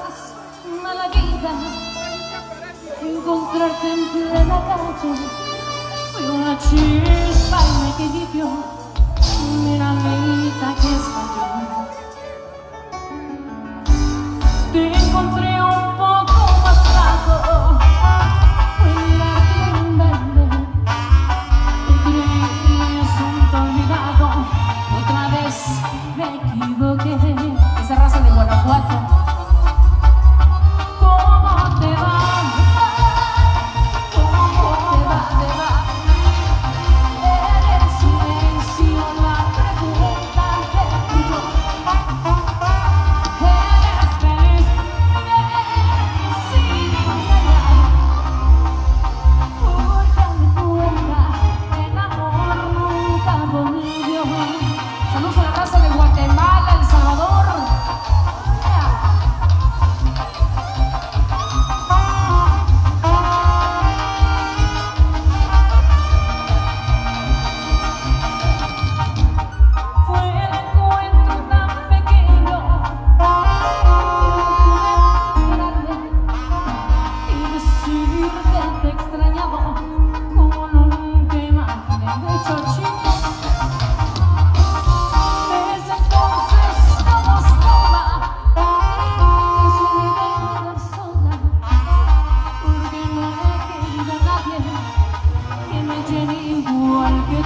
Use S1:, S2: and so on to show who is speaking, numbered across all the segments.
S1: más mala vida encontrarte en plena calle fue una chispa y me equilibrio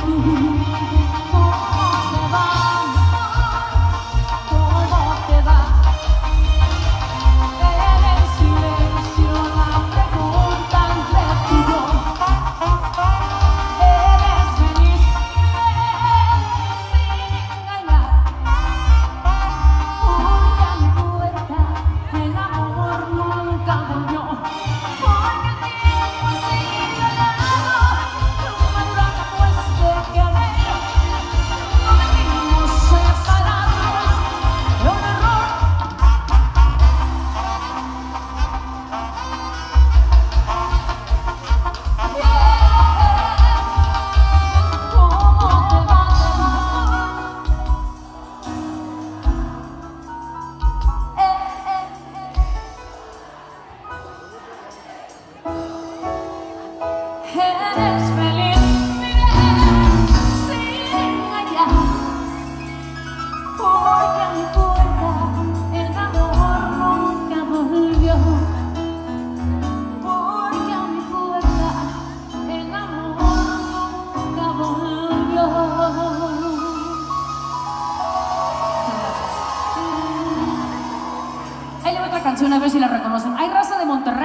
S1: you. una vez y la reconocen. Hay raza de Monterrey.